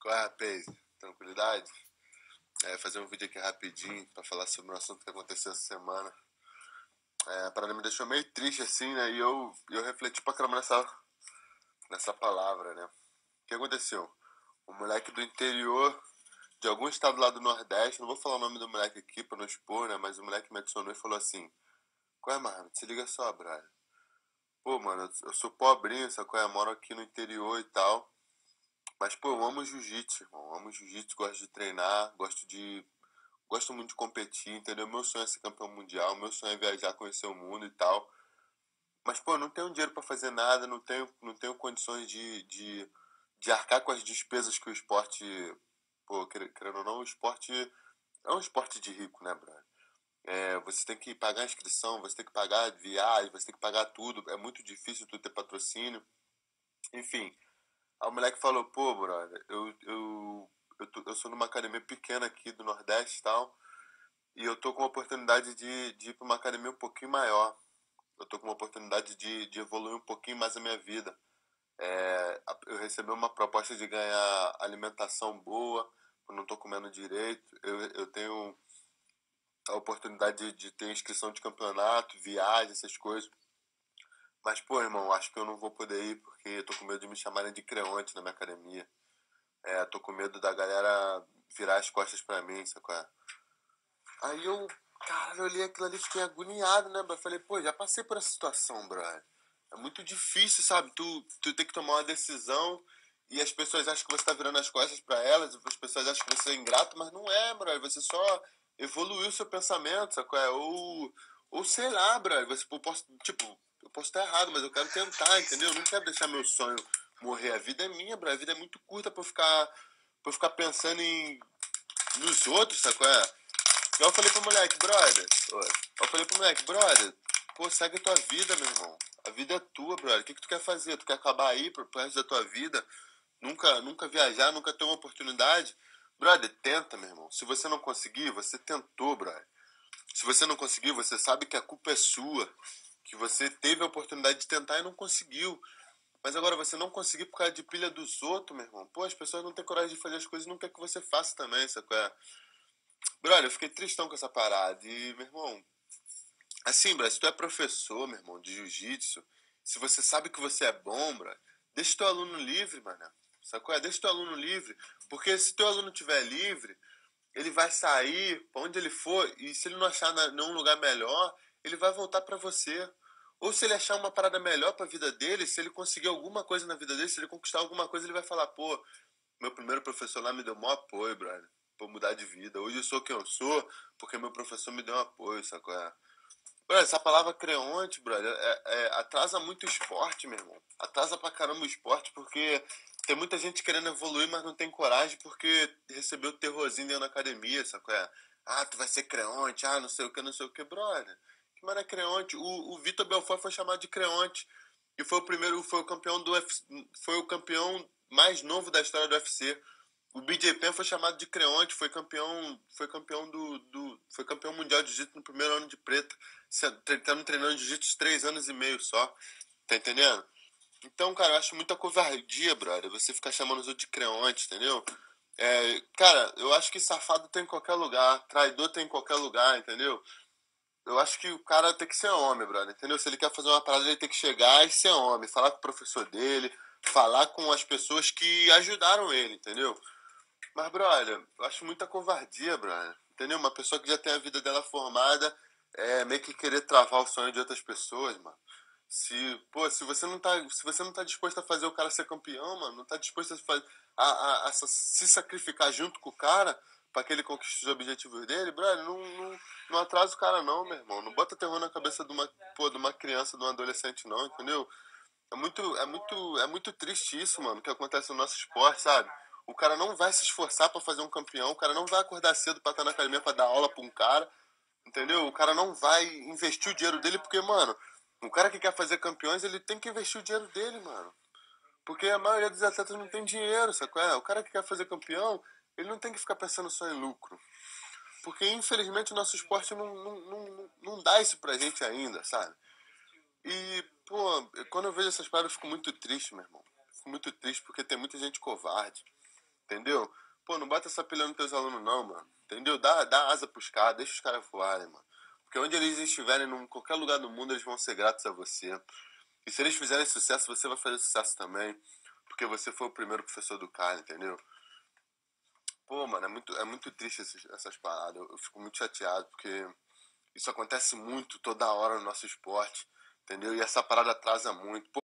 Qual é, rapaz? Tranquilidade? É, fazer um vídeo aqui rapidinho para falar sobre um assunto que aconteceu essa semana. É, a parada me deixou meio triste assim, né? E eu, eu refleti pra caramba nessa, nessa palavra, né? O que aconteceu? Um moleque do interior de algum estado lá do Nordeste, não vou falar o nome do moleque aqui pra não expor, né? Mas o moleque me adicionou e falou assim: Qual é, mano? Se liga só, brother. Pô, mano, eu sou pobrinho, sacou? Eu moro aqui no interior e tal. Mas, pô, eu amo jiu-jitsu, irmão. Eu amo jiu-jitsu, gosto de treinar, gosto de. Gosto muito de competir, entendeu? Meu sonho é ser campeão mundial, meu sonho é viajar, conhecer o mundo e tal. Mas, pô, não tenho dinheiro para fazer nada, não tenho, não tenho condições de, de, de arcar com as despesas que o esporte. Pô, querendo ou não, o esporte é um esporte de rico, né, brother? É, você tem que pagar a inscrição, você tem que pagar viagem, você tem que pagar tudo. É muito difícil tu ter patrocínio. Enfim, O moleque falou, pô, brother, eu, eu, eu, tô, eu sou numa academia pequena aqui do Nordeste e tal, e eu tô com a oportunidade de, de ir pra uma academia um pouquinho maior. Eu tô com uma oportunidade de, de evoluir um pouquinho mais a minha vida. É, eu recebi uma proposta de ganhar alimentação boa, eu não tô comendo direito, eu, eu tenho a oportunidade de, de ter inscrição de campeonato, viagem, essas coisas. Mas, pô, irmão, acho que eu não vou poder ir porque eu tô com medo de me chamarem de creonte na minha academia. É, tô com medo da galera virar as costas pra mim, sacou? Aí eu, cara, eu olhei aquilo ali fiquei agoniado, né, bro? Falei, pô, já passei por essa situação, brother. É muito difícil, sabe? Tu, tu tem que tomar uma decisão e as pessoas acham que você tá virando as costas para elas, as pessoas acham que você é ingrato, mas não é, brother. Você só evoluiu seu pensamento, sacou? Ou, ou sei lá, brother. Você, eu posso, tipo, eu posso estar errado, mas eu quero tentar, entendeu? Eu não quero deixar meu sonho morrer. A vida é minha. A vida é muito curta pra eu ficar, pra eu ficar pensando em nos outros, sacou? É? Eu falei pro moleque, brother. Eu falei pro moleque, brother, pô, segue a tua vida, meu irmão. A vida é tua, brother. O que, que tu quer fazer? Tu quer acabar aí pro resto da tua vida? Nunca, nunca viajar, nunca ter uma oportunidade? Brother, tenta, meu irmão. Se você não conseguir, você tentou, brother. Se você não conseguir, você sabe que a culpa é sua que você teve a oportunidade de tentar e não conseguiu. Mas agora você não conseguiu por causa de pilha dos outros, meu irmão. Pô, as pessoas não têm coragem de fazer as coisas e não quer que você faça também, sacou? É? Brother, eu fiquei tristão com essa parada. E, meu irmão, assim, bro, se tu é professor, meu irmão, de jiu-jitsu, se você sabe que você é bom, bro, deixa teu aluno livre, mano. Sacou? É, deixa teu aluno livre. Porque se teu aluno estiver livre, ele vai sair pra onde ele for e se ele não achar nenhum lugar melhor, ele vai voltar para você. Ou se ele achar uma parada melhor para a vida dele, se ele conseguir alguma coisa na vida dele, se ele conquistar alguma coisa, ele vai falar: pô, meu primeiro professor lá me deu maior apoio, brother, pra mudar de vida. Hoje eu sou quem eu sou porque meu professor me deu um apoio, sacou? É. Brother, essa palavra creonte, brother, é, é, atrasa muito o esporte, meu irmão. Atrasa pra caramba o esporte porque tem muita gente querendo evoluir, mas não tem coragem porque recebeu terrorzinho dentro da academia, sacou? É? Ah, tu vai ser creonte, ah, não sei o que, não sei o que, brother mas é Creonte. O, o Vitor Belfort foi chamado de Creonte. E foi o primeiro, foi o campeão do UFC, foi o campeão mais novo da história do UFC. O BJ Penn foi chamado de Creonte, foi campeão, foi campeão do, do foi campeão mundial de jiu-jitsu no primeiro ano de preta, tentando treinando jiu-jitsu três anos e meio só. Tá entendendo? Então, cara, eu acho muita covardia, brother, você ficar chamando os outros de Creonte, entendeu? É, cara, eu acho que safado tem em qualquer lugar, traidor tem em qualquer lugar, entendeu? Eu acho que o cara tem que ser homem, brother, entendeu? Se ele quer fazer uma parada, ele tem que chegar e ser homem, falar com o professor dele, falar com as pessoas que ajudaram ele, entendeu? Mas, brother, eu acho muita covardia, brother, entendeu? Uma pessoa que já tem a vida dela formada, é meio que querer travar o sonho de outras pessoas, mano. Se, pô, se você não tá, se você não tá disposto a fazer o cara ser campeão, mano, não tá disposto a, a, a, a se sacrificar junto com o cara, para que ele conquiste os objetivos dele, brother, não, não, não atrasa o cara não, meu irmão. Não bota terror na cabeça de uma, pô, de uma criança, de um adolescente não, entendeu? É muito, é muito, é muito triste isso, mano, que acontece no nosso esporte, sabe? O cara não vai se esforçar para fazer um campeão, o cara não vai acordar cedo para estar na academia para dar aula para um cara, entendeu? O cara não vai investir o dinheiro dele porque, mano, o cara que quer fazer campeões, ele tem que investir o dinheiro dele, mano. Porque a maioria dos atletas não tem dinheiro, sabe? O cara que quer fazer campeão, ele não tem que ficar pensando só em lucro. Porque, infelizmente, o nosso esporte não, não, não, não dá isso pra gente ainda, sabe? E, pô, quando eu vejo essas paradas, eu fico muito triste, meu irmão. Fico muito triste porque tem muita gente covarde. entendeu? Pô, não bota essa pilha nos teus alunos não, mano, entendeu? Dá, dá asa pros caras, deixa os caras voarem, mano. Porque onde eles estiverem, em qualquer lugar do mundo, eles vão ser gratos a você. E se eles fizerem sucesso, você vai fazer sucesso também. Porque você foi o primeiro professor do cara, entendeu? Pô, mano, é muito, é muito triste essas, essas paradas. Eu, eu fico muito chateado, porque isso acontece muito toda hora no nosso esporte, entendeu? E essa parada atrasa muito. Pô,